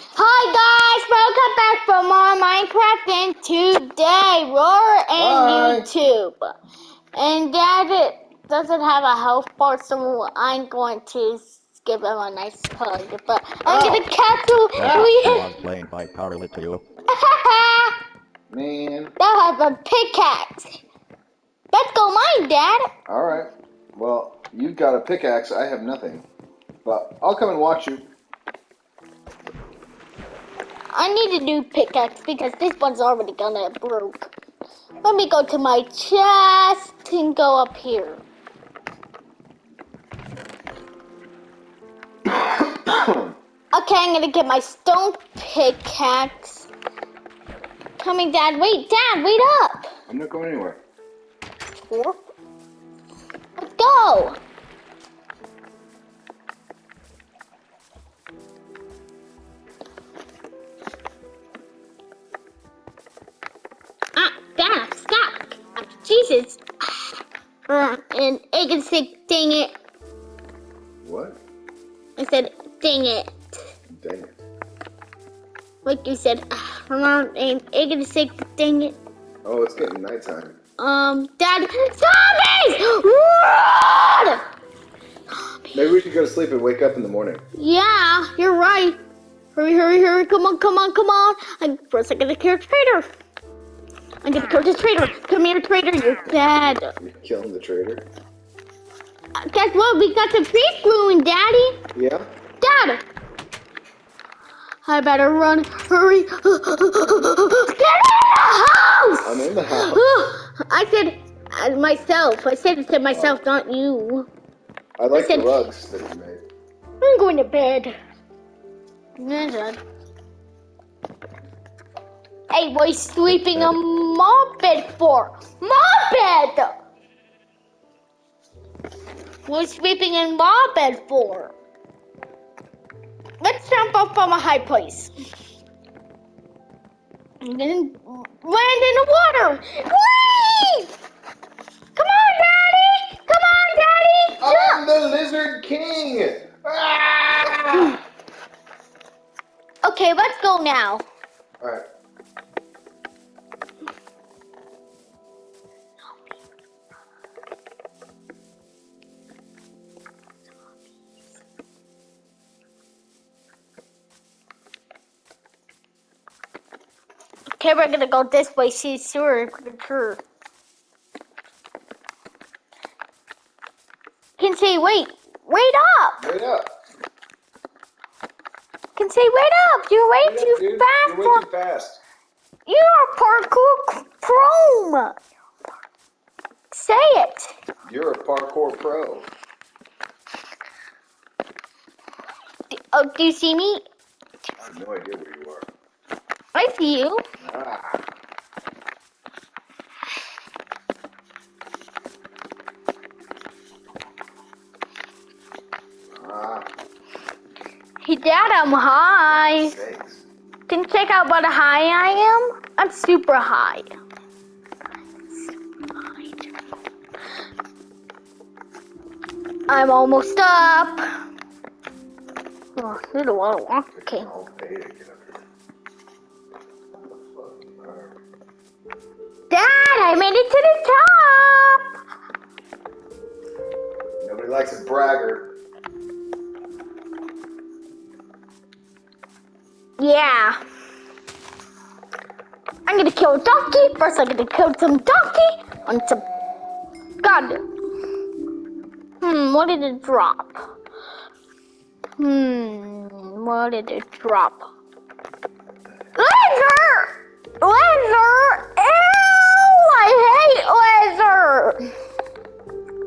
Hi guys, welcome back for more Minecraft and today Roar and Hi. YouTube. And Dad it doesn't have a health bar, so I'm going to give him a nice hug. But I'm Oh. gonna catch I was playing by Powerlit to you. you. Man. that has a pickaxe. Let's go mine, Dad. Alright. Well, you've got a pickaxe. I have nothing. But I'll come and watch you. I need a new pickaxe because this one's already gonna broke. Let me go to my chest and go up here. Okay, I'm gonna get my stone pickaxe. Coming, Dad. Wait, Dad, wait up. I'm not going anywhere. Let's go. Stuck. Ah, Jesus. Uh, and egg and stick, dang it. What? I said, dang it. Dang it. Like you said, around and egg and stick, dang it. Oh, it's getting nighttime. Um, Dad, zombies! Run! Maybe we should go to sleep and wake up in the morning. Yeah, you're right. Hurry, hurry, hurry! Come on, come on, come on! I'm first. I'm gonna kill a traitor. I'm gonna kill this traitor. Come here, traitor. You're bad. You're killing the trader. Uh, Guess what? We got the beef ruined, Daddy. Yeah? Dad. I better run. Hurry! Get in the house! I'm in the house. I said uh, myself. I said it to myself, not you. I like the Listen. rugs that you made. I'm going to bed. Yeah, Dad. Hey, what are you sleeping on my bed for? My bed! What are you sleeping in my bed for? Let's jump up from a high place. And then land in the water. Whee! Come on, Daddy! Come on, Daddy! I'm the Lizard King! Ah! Okay, let's go now. Alright. Okay, we're gonna go this way. See, sure, sure. Can say, wait, wait up. Wait up. Can say, wait up. You're way Wait too up, dude. fast You're way too fast. You're parkour chrome. Say it. You're a parkour pro. D- Oh, do you see me? I have no idea where see you. Hey, Dad, I'm high. Can you check out what a high I am? I'm super high. I'm almost up. Oh, you don't want to walk. Okay. Dad, I made it to the top. Nobody likes a bragger. Yeah. I'm gonna kill a donkey. First, I'm gonna kill some donkey on some. God. Hmm, what did it drop? Hmm, what did it drop? Laser! Laser! I hate laser!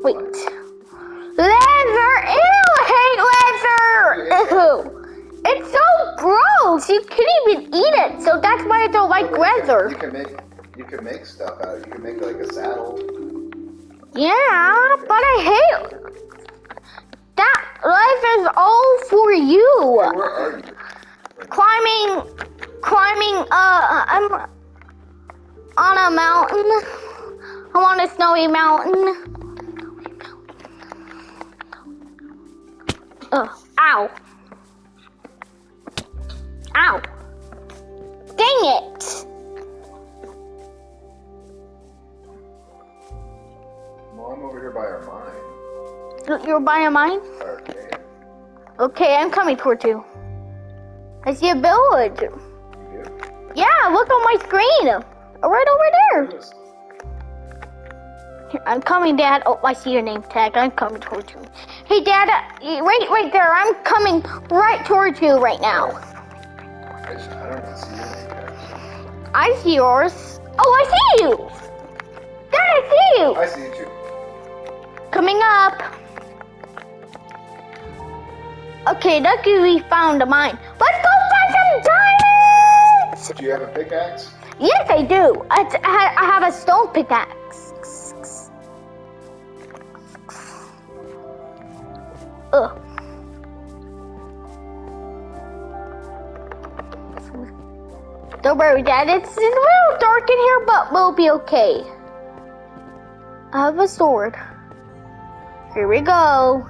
Wait. Laser! Ew! I hate laser! Ew! It's so gross! You can't even eat it, so that's why I don't like But you can- leather. You can make you can make stuff out. You can make like a saddle. Yeah, but I hate that life is all for you. Hey, where are you? Climbing, climbing. Uh, I'm on a mountain. I'm on a snowy mountain. Oh, ow. Ow. Dang it. Well, I'm over here by our mine. You're by a mine? Okay. Okay, I'm coming towards you. I see a village. Yeah, look on my screen. Right over there. Here, I'm coming, Dad. Oh, I see your name tag. I'm coming towards you. Hey, Dad. uh, Right, right there. I'm coming right towards you right now. I, don't see your name tag. I see yours. Oh, I see you. Dad, I see you. I see you too. Coming up. Okay, lucky we found a mine. Let's go find some diamonds. Do you have a pickaxe? Yes, I do. I, I have a stone pickaxe. Ugh. Don't worry, Dad. It's a little dark in here, but we'll be okay. I have a sword. Here we go.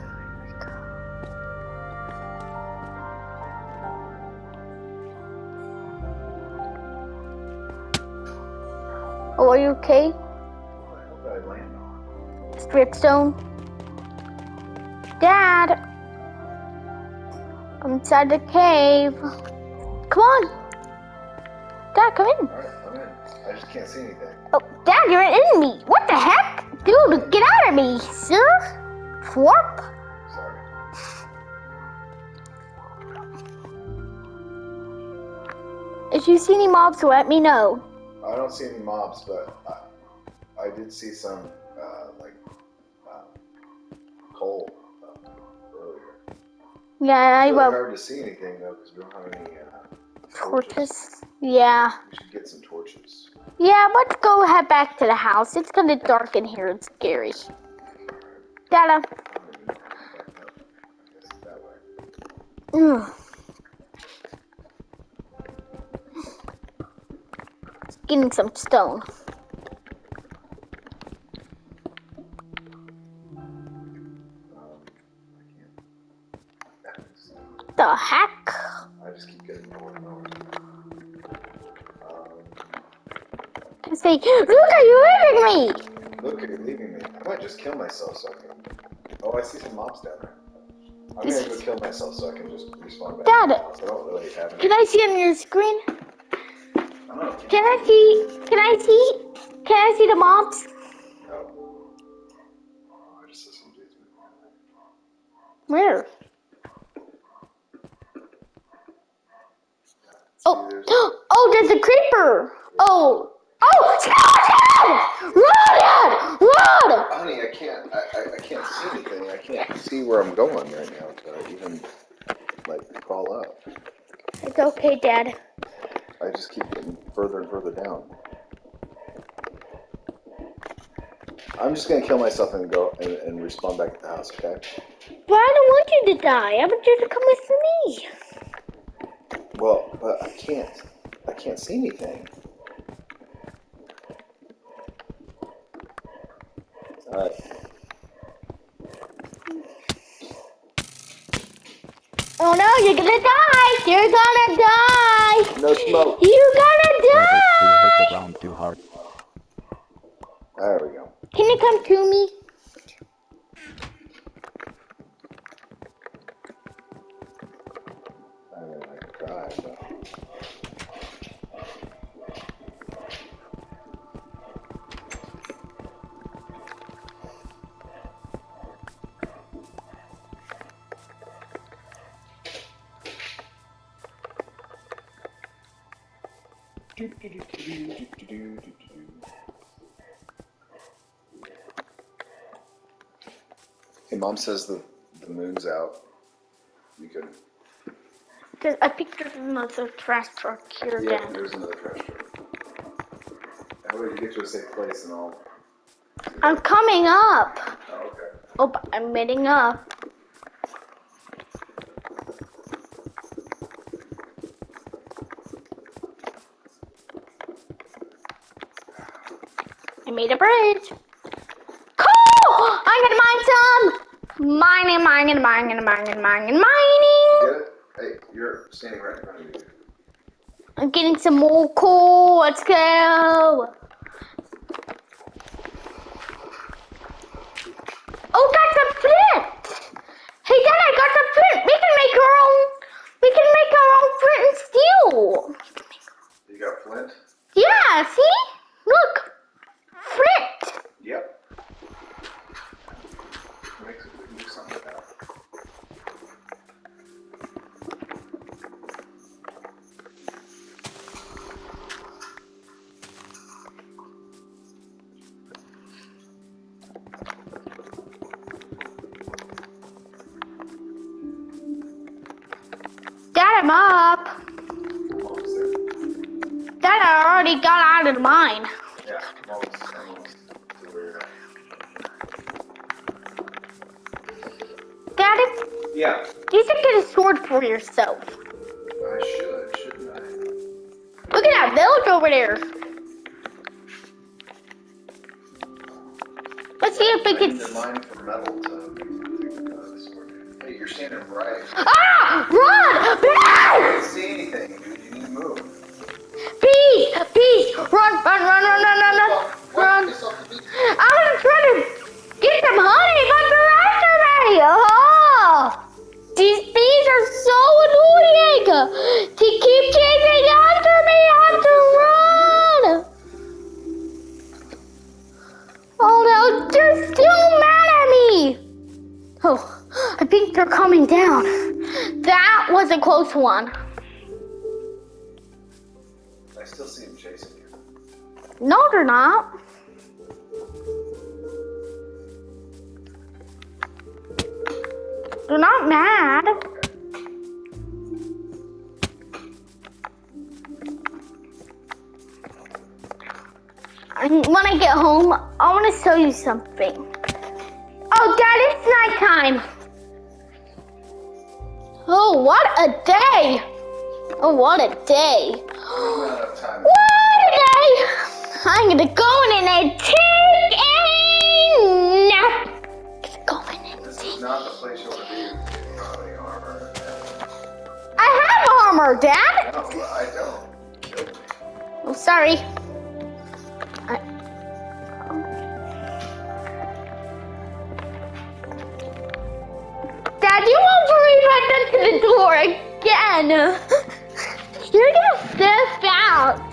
Land on? Dripstone. Dad. I'm inside the cave. Come on. Dad, come in. Alright, I'm in. I just can't see anything. Oh, Dad, you're an enemy. What the heck? Dude, get out of me, sir. Sorry. If you see any mobs, let me know. I don't see any mobs, but I, I did see some, uh, like, uh, coal uh, earlier. Yeah, I It's really will. hard to see anything though, because we don't have any uh, Torches. Yeah. We should get some torches. Yeah, let's go head back to the house. It's kind of dark in here. It's scary. Dada. I'm Getting some stone. The heck? I just keep getting lower and lower. Um, I say, look, are you leaving me? look, you're leaving me. I might just kill myself so I can. Oh, I see some mobs down there. I'm This gonna go kill myself so I can just respawn back. Dad. to the house. I don't really have any. Can I see on your screen? Can I see? Can I see? Can I see the mobs? No. Oh, I just saw some dudes moving. Where? See, Oh, there's- oh, there's a creeper. Oh, oh, skeleton! Run, Dad! Run! Honey, I can't. I, I, I can't see anything. I can't see where I'm going right now to even like crawl up. It's okay, Dad. I just keep getting further and further down. I'm just gonna kill myself and go and, and respawn back at the house. Okay. But I don't want you to die. I want you to come with me. Well, but I can't. I can't see anything. Alright. Oh no, you're gonna die! You're gonna die! No smoke. You're gonna You hit the die! ground too hard. There we go. Can you come to me? Mom says the the moon's out. You could. Cause I think there's another trash truck here Yeah, again. there's another trash truck. That way you get to a safe place and all. I'm coming up. Oh, okay. Oh, I'm meeting up. I made a bridge. Cool! I'm gonna mine some. Mining, mining, mining, mining, mining, mining. Hey, you're standing right in front of me. I'm getting some more coal. Let's go. Oh, got some flint. flint. We can make our own. We can make our own flint and steel. You got flint? Yeah, see? Look. Of mine. Yeah, almost, almost to where. Dad, if- Yeah, you should get a sword for yourself. I should, shouldn't I? Look at that village over there. Let's see if we I can. mine for metal to to, sword. Hey, you're standing right. Ah! Run! I No! can't see anything, dude. You need to move. Run, run, run, run, run, run, run. run. I was trying to get some honey, but they're after me. Oh. These bees are so annoying. They keep chasing after me. I have to run. Oh, no, they're still mad at me. Oh, I think they're coming down. That was a close one. No, they're not. They're not mad. When I get home, I want to show you something. Oh, Dad, it's nighttime. Oh, what a day! Oh, what a day! We don't have enough time. What a day! I'm gonna go in and take a nap. Just go in and This is not the place you want to be if you don't have any armor. I have armor, Dad. No, I don't. Me. Oh, sorry. I... Dad, you won't believe I went to the door again. You're gonna step out.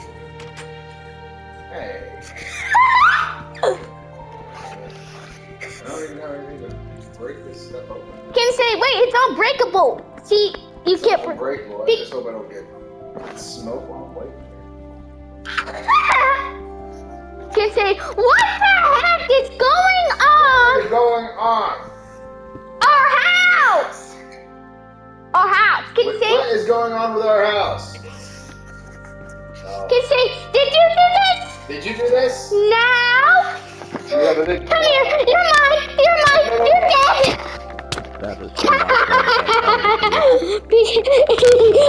Unbreakable. See, you It's can't. not unbreakable. I Be- just hope I don't get smoke while I'm waiting. Can say, what the heck is going on? is going on? Our house. Our house. Can What, say, what is going on with our house? Oh. can say, did you do this? Did you do this? No. You have a big. Come here. You're mine. You're mine. You're dead. That is P1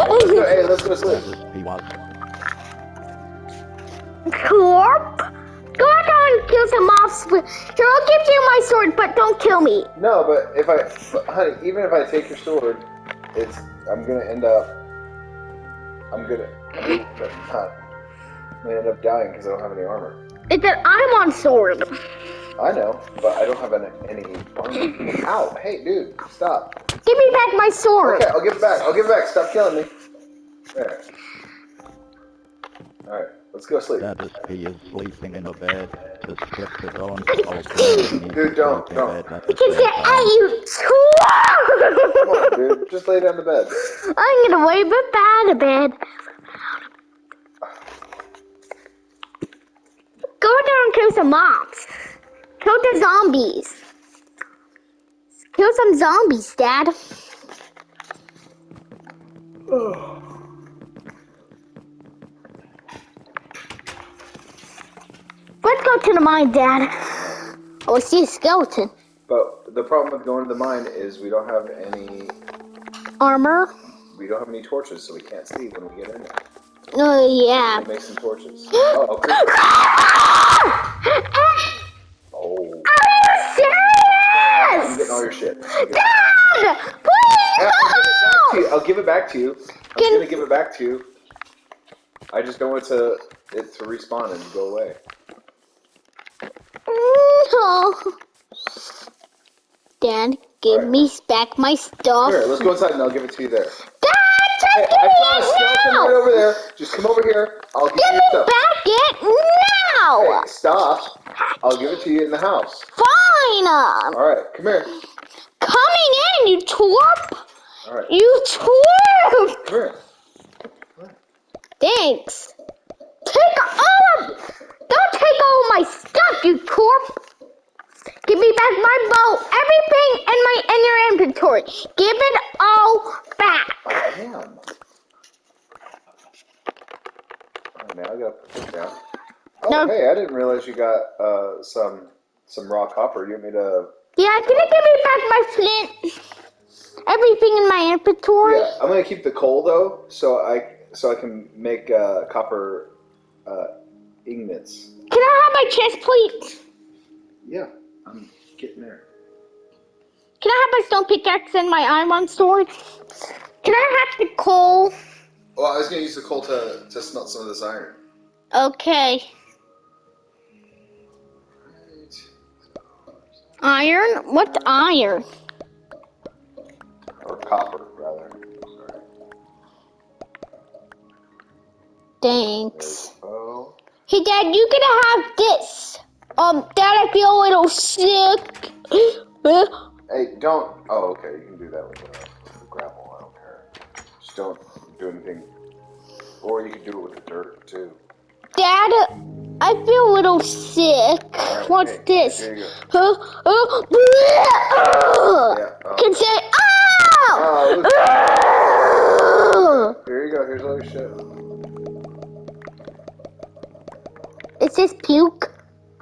Let's go, hey, let's go sleep. is P1. Corp. Go out there and kill some mobs. Here, I'll give you my sword, but don't kill me. No, but if I, but honey, even if I take your sword, it's I'm gonna end up. I'm gonna. I'm not. I'm gonna end up dying because I don't have any armor. It's an Iron sword. I know, but I don't have any, any armor. Ow! Hey, dude, stop. Give me back my sword. Okay, I'll give it back. I'll give it back. Stop killing me. There. All right, let's go sleep. That is P is sleeping in a bed to skip his own alternative needs Dude, don't, don't. bed at the Can same say, you Come on, dude. Just lay down the bed. I'm gonna wait but bad a bed. Go down and kill some mobs. Kill the zombies. Kill some zombies, Dad. Let's go to the mine, Dad. Oh, I see a skeleton. But the problem with going to the mine is we don't have any. Armor? We don't have any torches, so we can't see when we get in there. Oh, yeah. Make some torches. Oh, okay. Oh. I'm you getting all your shit. Dad! Please I'll give it back to you. I'll give it back to you. I'm Can- gonna give it back to you. I just don't want to it to respawn and go away. no! Dad, Give Alright. me back my stuff. Here, let's go inside and I'll give it to you there. Dad, Hey, just give I me a skeleton it right over there. Just come over here. I'll give Give you me your stuff. back it now! Hey, stop. I'll give it to you in the house. Fine! Uh, All right, come here. Coming in, you twerp! All right, You twerp! come here. Thanks. Take all of, don't take all my stuff, you twerp! Give me back my boat, everything in my in your inventory. Give it all back. Damn. Now I gotta put it down. Oh, No. hey, I didn't realize you got uh, some some raw copper. You want me to? Yeah, can you give me back my flint? Everything in my inventory. Yeah, I'm gonna keep the coal though, so I so I can make uh, copper uh, ingots. Can I have my chest plate? Yeah, I'm getting there. Can I have my stone pickaxe and my iron sword? Can I have the coal? Well, I was gonna use the coal to to smelt some of this iron. Okay. Iron? What's iron? Or copper, rather. Sorry. Thanks. Oh. Hey, Dad, you gonna have this? Um, Dad, I feel a little sick. Uh, Hey, don't. Oh, okay. You can do that with the, with the gravel. I don't care. Just don't do anything. Or you can do it with the dirt too. Dad, I feel a little sick. What's hey, this? Huh? Oh, bleh! Yeah. Can say, Oh, oh! Here you go. Here's all your shit. Is this puke?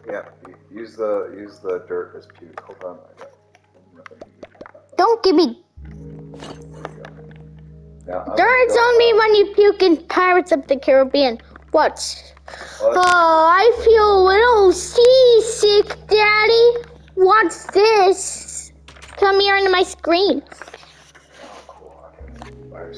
Yeah. Use the use the dirt as puke. Hold on. I got nothing. Don't give me. Now, Dirt's on me when you puke in Pirates of the Caribbean. Watch. Well, Oh, I feel a little seasick, Daddy. What's this? Come here into my screen. oh, cool. I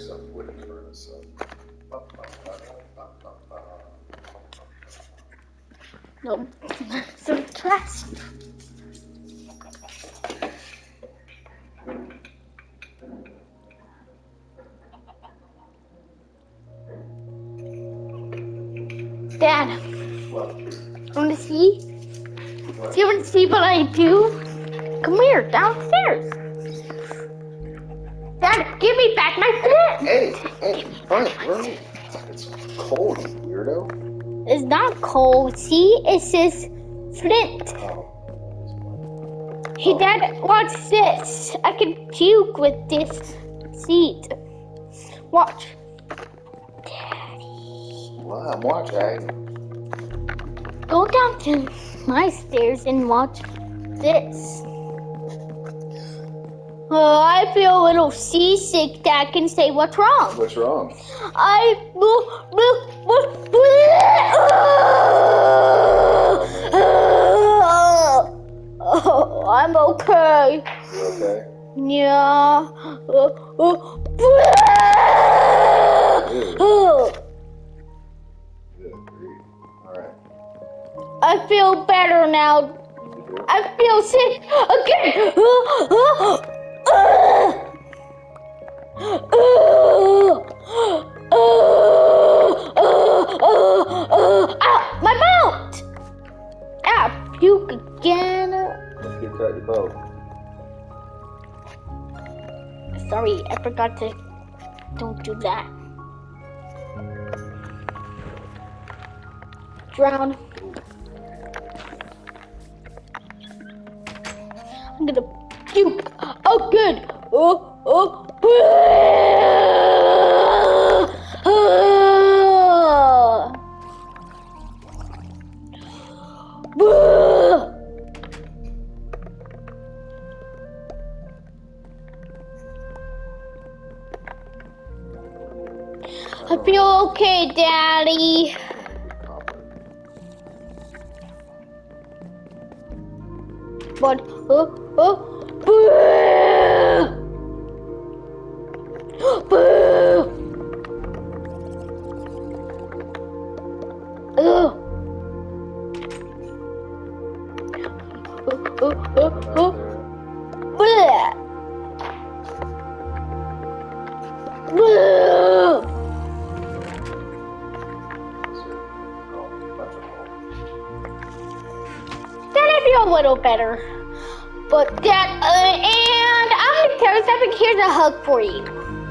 Dad, want to see? Do you want to see what I do? Come here, downstairs. Dad, give me back my flint. Hey, hey, fine. Where are you? It's cold, weirdo. It's not cold. See, it says flint. Oh. Hey, Dad, watch this. I can puke with this seat. Watch. Well, I'm watching. Go down to my stairs and watch this. Oh, I feel a little seasick. Dad can say what's wrong. What's wrong? I. Oh, I'm okay. You okay? Yeah. I feel better now. I feel sick again. Ah, my mouth! Ah, puke again. Let's get cut your. Sorry, I forgot to. Don't do that. Drown. I'm gonna puke. Oh, good. Oh, oh. I feel okay, Daddy. But uh, uh, Here's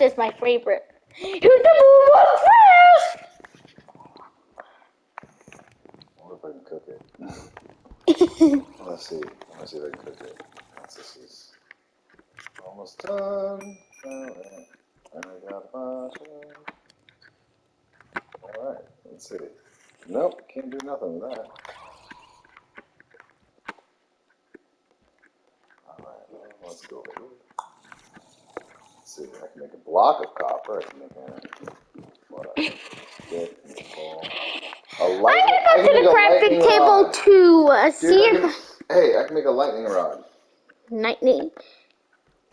Is my favorite. Here's the move on first. I wonder if I can cook it. Let's see. Let's see if I can cook it. Once This is almost done. And I got a bunch of- Alright, let's see. Nope, can't do nothing with that. Alright, let's go over here. Let's see, I can make a block of copper. I can make a what a stick, and a ball. I'm gonna go to the crafting table rod. to uh, Dude, see if can- hey, I can make a lightning rod. lightning.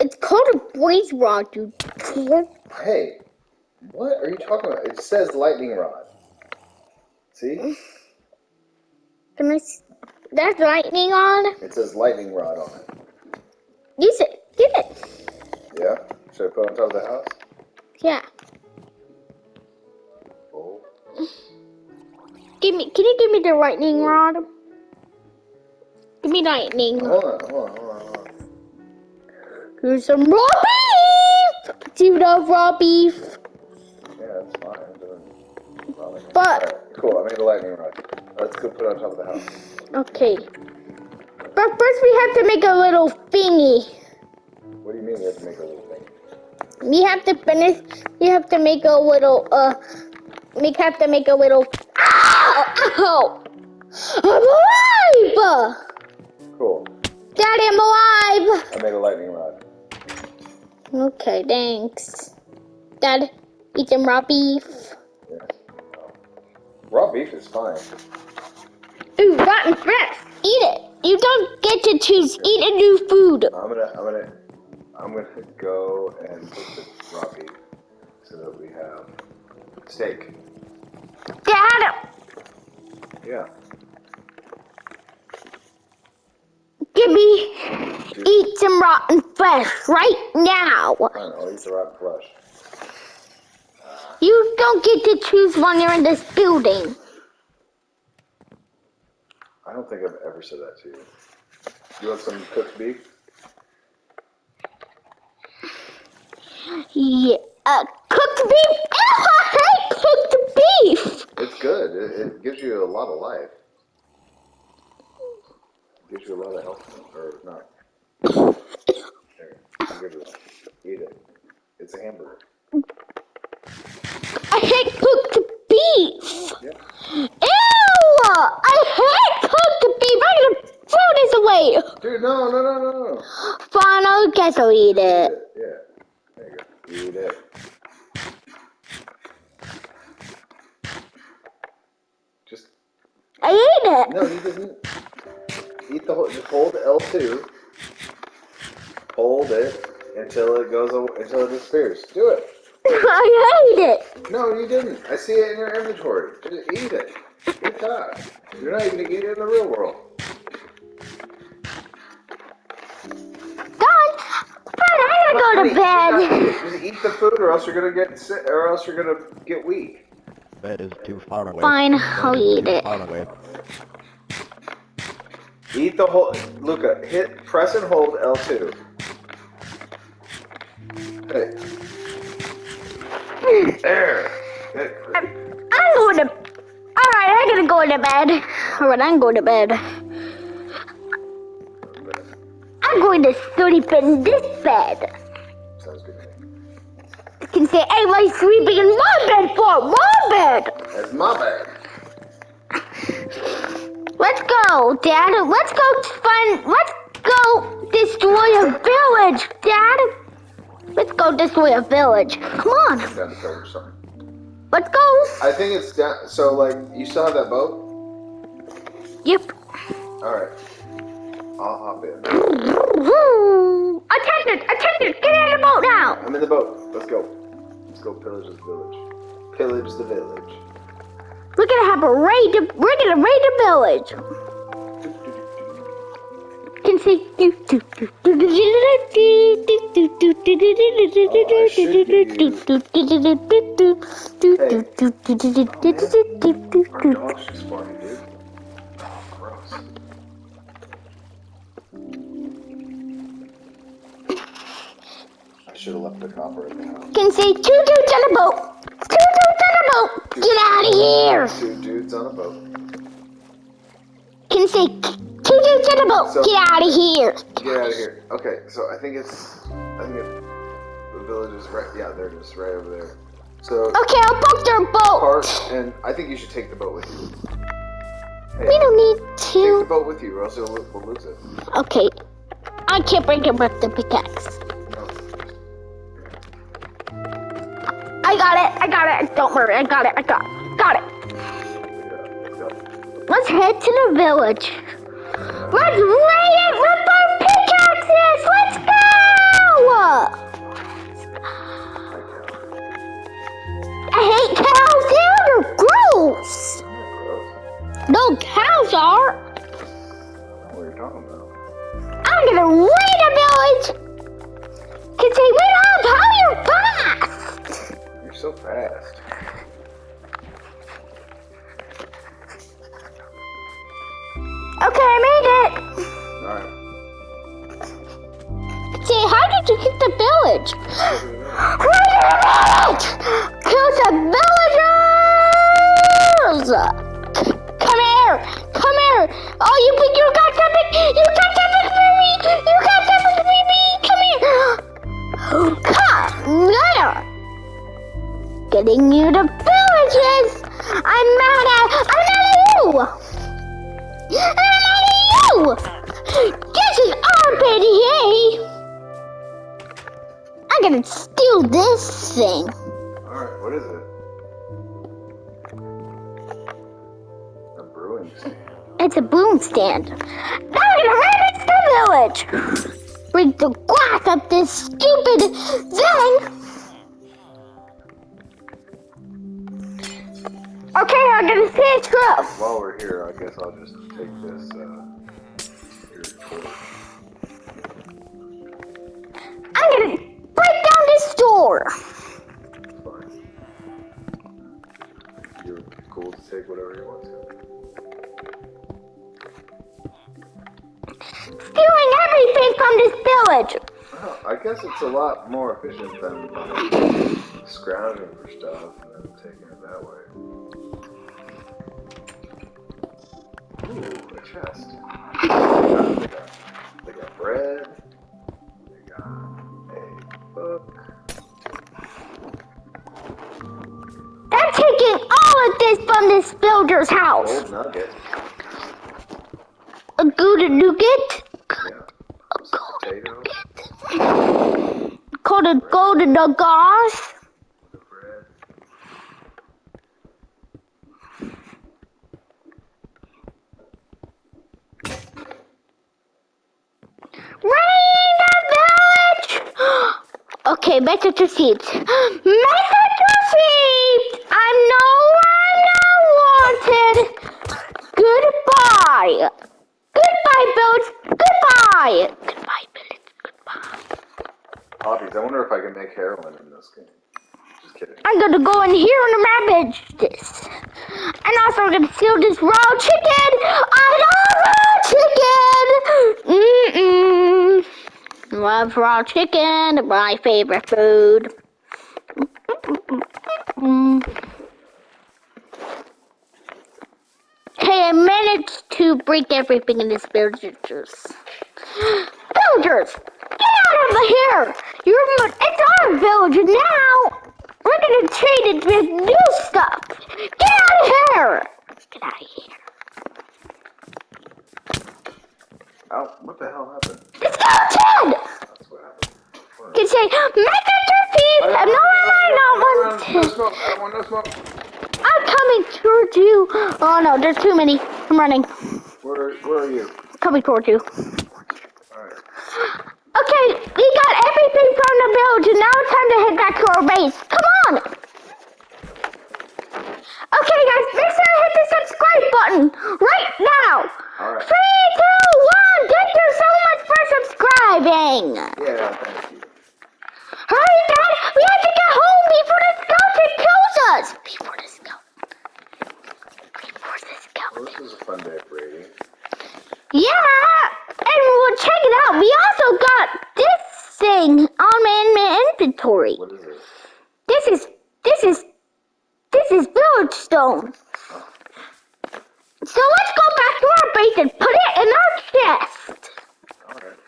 It's called a blaze rod, dude. Hey, what are you talking about? It says lightning rod. See? Can I? That's lightning on. It says lightning rod on it. Use it. Give it. Yeah? Should I put it on top of the house? Yeah. Give me. Can you give me the lightning rod? Give me lightning. Hold on, hold on, hold on. Here's some raw beef. Do you love raw beef? Yeah, that's fine. But- Alright, cool. I made a lightning rod. Let's go put it on top of the house. Okay. But first we have to make a little thingy. What do you mean we have to make a little thing? We have to finish. We have to make a little. Uh, we have to make a little. Ow! Ow! I'm alive! Cool. Daddy, I'm alive. I made a lightning rod. Okay, thanks. Dad, eat some raw beef. Yeah. Raw beef is fine. Ooh, rotten breath. Eat it. You don't get to choose. Eat a new food. I'm gonna, I'm gonna, I'm gonna go and put the raw beef so that we have steak. Dad, Yeah. give me. Eat some rotten flesh right now. Fine, I'll eat the rotten flesh. You don't get to choose when you're in this building. I don't think I've ever said that to you. You want some cooked beef? Yeah. Uh, cooked beef. Ew, I hate cooked beef. It's good. It, it gives you a lot of life. It gives you a lot of health, or not. There, give it. Eat it. It's a hamburger. I hate cooked beef. Yeah. Ew! I hate cooked beef. I'm gonna throw this away. Dude, no, no, no, no, no. Fine, I guess I'll eat it. Yeah. There you go. Eat it. Just I ate it. no, you didn't. Eat the whole. Just hold L2. Hold it until it goes aw- until it disappears. Do it. I ate it. No, you didn't. I see it in your inventory. Just eat it. Good God. You're not even gonna eat it in the real world. Done. Fine, I gotta go to bed. Just eat the food, or else you're gonna get sick, or else you're gonna get weak. Bed is too far away. Fine, Bed I'll eat it. Far away. Eat the whole. Luca, uh, hit, press and hold L2. Hey, There. I'm going to. All right, I'm gonna go to bed. All right, I'm going to bed. I'm going to sleep in this bed. Sounds good to. You can say, "Hey, why sleeping in my bed for? My bed." That's my bad. Let's go, Dad. Let's go find. Let's go destroy a village, Dad. Let's go destroy a village. Come on, down to kill or let's go. I think it's down. So, like, you still have that boat? Yep. Alright. I'll hop in. Attendant, attendant, get in the boat now. I'm in the boat. Let's go. Let's go pillage the village. Pillage the village. We're gonna have a raid. To, we're gonna raid the village. Can see. Our dog's just farting, dude. Oh, gross. I should have left the copper the house. Can see two dudes on a boat. Two dudes on a boat. Get out of here. Two dudes on a boat. Can see two dudes on a boat. So- Get out of here. Get out of here. Okay, so I think it's. I think it, the village is right. Yeah, there it is, right over there. So, Okay, I'll book their boat. park, and I think you should take the boat with you. Hey, We don't need to. take the boat with you, or else we'll lose it. Okay. I can't bring it with the pickaxe. I got it. I got it. Don't worry. I got it. I got it. Got it. Let's head to the village. Let's raid it with our pickaxes. Let's go. I hate cows. They're gross. No cows are. Gonna steal this thing. Alright, what is it? A brewing stand. It's a boom stand. Now I'm gonna ravage the village. Break the glass of this stupid thing. Okay, I'm gonna see it through. While we're here, I guess I'll just take this, uh, this door. Fine. You're cool to take whatever you want to. Stealing everything from this village. Well, I guess it's a lot more efficient than uh, scrounging for stuff and then taking it that way. Ooh, a chest. They got, they got bread. Taking this from this builder's house. Gold nugget. A good nougat. Yeah. Some potatoes. Called a golden nuggets. The. Rain the village! okay, message received. Message received! I'm no longer wanted. Goodbye. Goodbye, village. Goodbye. Goodbye, village. Goodbye. Hobbies. I wonder if I can make heroin in this game. Just kidding. I'm gonna go in here and ravage this. And also I'm gonna steal this raw chicken. I love raw chicken. Mm-mm. Love raw chicken, my favorite food. Mm. Okay, I managed to break everything in this villagers. Villagers, get out of here! You're it's our village now. We're gonna trade it with new stuff. Get out of here! Get out of here. Oh, what the hell happened? It's skeleton! That's what happened. Can say, make it your feet. I I'm not I want don't no. I want no smoke. I'm coming towards you. Oh no, there's too many. I'm running. Where, where are you? Coming towards you. Alright. Okay, we got everything from the village, and now it's time to head back to our base. Come on! Okay, guys, make sure to hit the subscribe button right now. Alright. Three, two, one. Thank you so much for subscribing. Yeah, thank you. Hurry, Dad! We have to get home before the skeleton kills us. Before the skeleton. Before the Well, skeleton. this was a fun day of raiding. Yeah, and we'll check it out. We also got this thing on my, my inventory. What is it? This is this is this is village stone. So let's go back to our base and put it in our chest. Alright.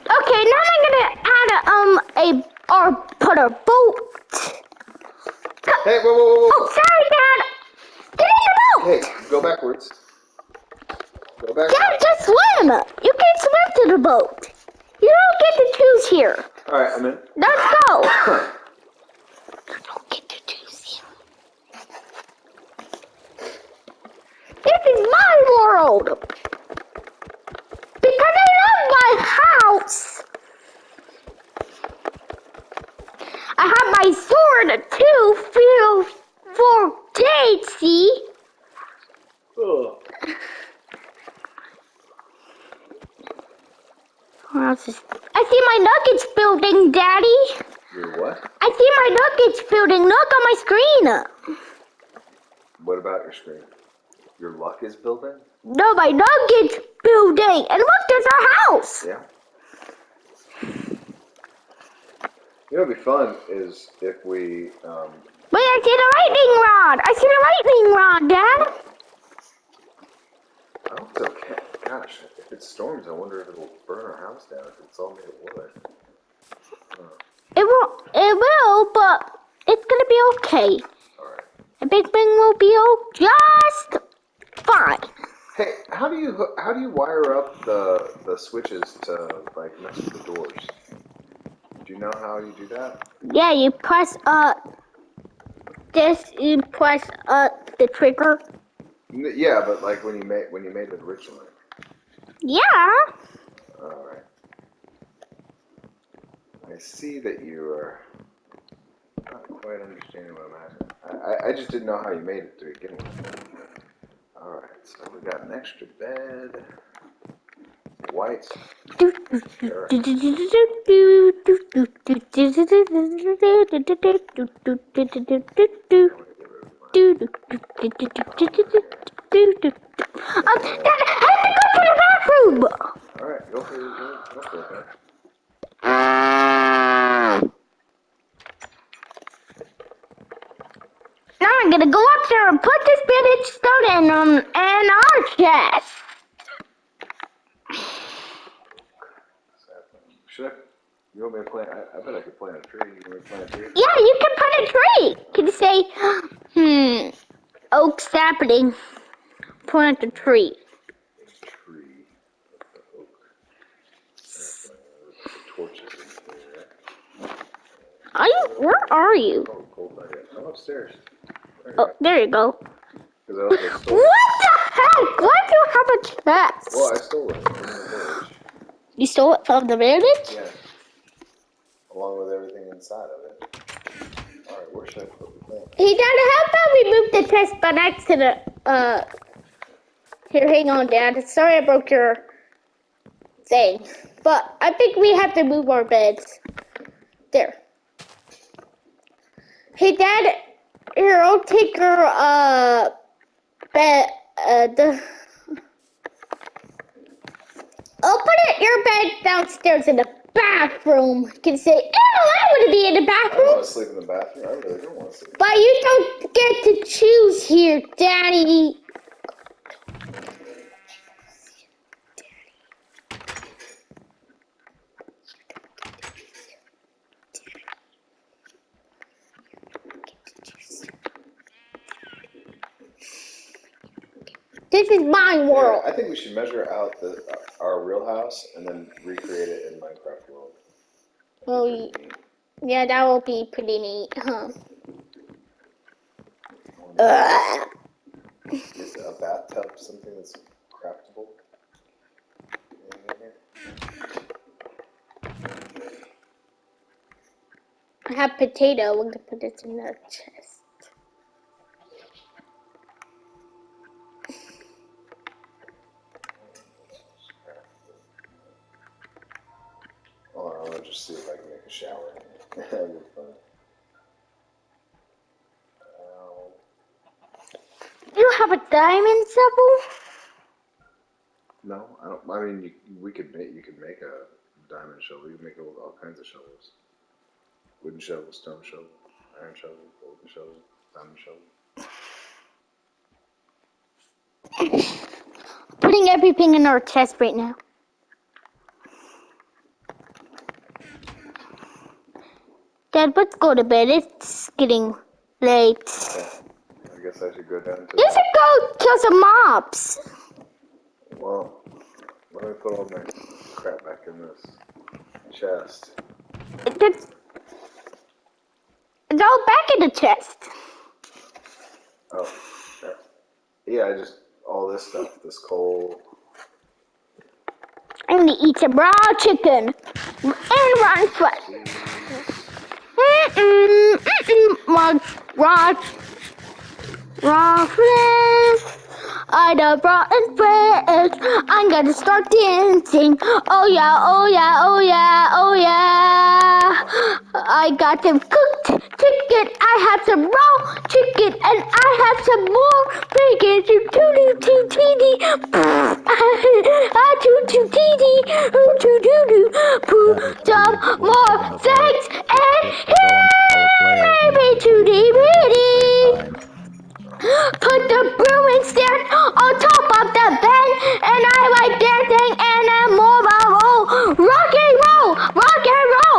Okay, now I'm gonna add a, um a or put a boat. Hey, whoa, whoa, whoa, Oh, whoa. sorry, Dad. Get in the Hey, boat. go backwards. Dad, just swim. You can't swim to the boat. You don't get to choose here. Alright, I'm in. Let's go. You don't get to choose here. This is my world. Because I love my house. I have my sword too, feel for Daisy. Ugh. What else is- I see my nuggets building, Daddy. Your what? I see my nuggets building. Look on my screen. What about your screen? Your luck is building? No, my nuggets building. And look, there's our house. Yeah. You know what'd be fun is if we, um, Wait, I see the lightning rod. I see the lightning rod, Dad. I hope it's okay. Gosh, if it storms, I wonder if it'll burn our house down if it's all made of wood. It will, it will, but it's gonna be okay. Alright. The big Bang will be oh, just fine. Hey, how do you how do you wire up the the switches to like mess with the doors? Do you know how you do that? Yeah, you press uh this. You press uh the trigger. Yeah, but like when you made when you made it originally. Yeah. All right. I see that you are not quite understanding what I'm asking. I, I, I just didn't know how you made it to begin with. All right, so we got an extra bed. White. Sure. Now I'm gonna go up there and put this spinach stone in um in our chest. Should I? You want me to plant? I, I bet I could plant a tree. You want me to plant a tree? Yeah, you can put a tree. Can you say, hmm, oak sapling, plant a tree. Tree. Oak. Torches in here. Are you? Where are you? Oh. I'm upstairs. There you Oh, go. there you go. 'Cause I also stole. What the heck? Why do you have a chest? Well, I stole it from the village. You stole it from the village? Yeah. Inside of it. All right, where should I put the thing? Hey, Dad, how about we move the chest by accident? Uh, here, hang on, Dad. Sorry I broke your thing. But I think we have to move our beds. There. Hey, Dad, here, I'll take your, uh, bed, uh, the... I'll put it, your bed downstairs in the bathroom. Can say, ew, I want to be in the bathroom." I want to sleep in the bathroom. I really don't want to sleep. But you don't get to choose here, Daddy. This is my Yeah, world. I think we should measure out the uh, our real house and then recreate it in Minecraft world. Oh, y- yeah, that will be pretty neat, huh? Is a bathtub something that's craftable? I have potato. We're gonna put it in the chest. Hold on, I'll just see if I can make a shower. That'd be fun. You have a diamond shovel? No, I don't. I mean, you, we could make you could make a diamond shovel. You can make all, all kinds of shovels. Wooden shovel, stone shovel, iron shovel, golden shovel, diamond shovel. Putting everything in our chest right now. Dad, let's go to bed. It's getting late. Okay. I guess I should go down to. You should go kill some mobs. Well, let me put all my crap back in this chest. It's, it's all back in the chest. Oh, yeah. Yeah, I just all this stuff, this coal. I'm gonna eat some raw chicken and rotten flesh. Raw, raw flesh. I love rotten flesh. I'm gonna start dancing. Oh yeah, oh yeah, oh yeah, oh yeah. I got them cooked chicken. I have some raw chicken, and I have some more bacon. Choo choo choo choo Ah choo choo choo choo choo choo choo. Put some more thanks and here maybe choo dee bitty. Put the and stand on top of the bed, and I like dancing and I'm more roll, rock and roll, rock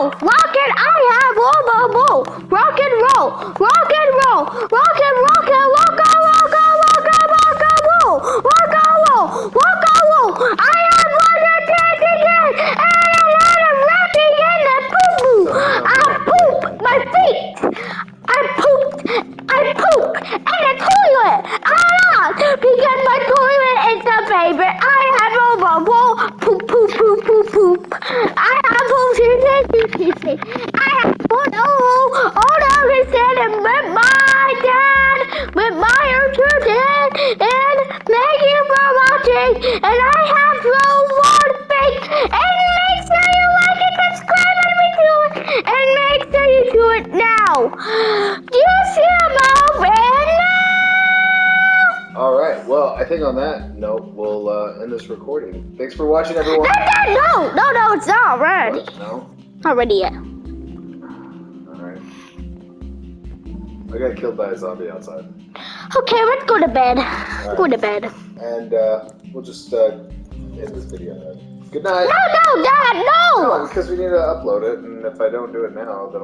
rock and I have more roll, rock and roll, rock and roll, rock and rock and rock and Thanks for watching, everyone. No, no, no, no, it's not ready. What? No. Not ready yet. All right. I got killed by a zombie outside, Okay, let's go to bed. Go to bed. and uh, we'll just uh, end this video. Then. Good night. No, no, Dad, no. No, because we need to upload it, and if I don't do it now, then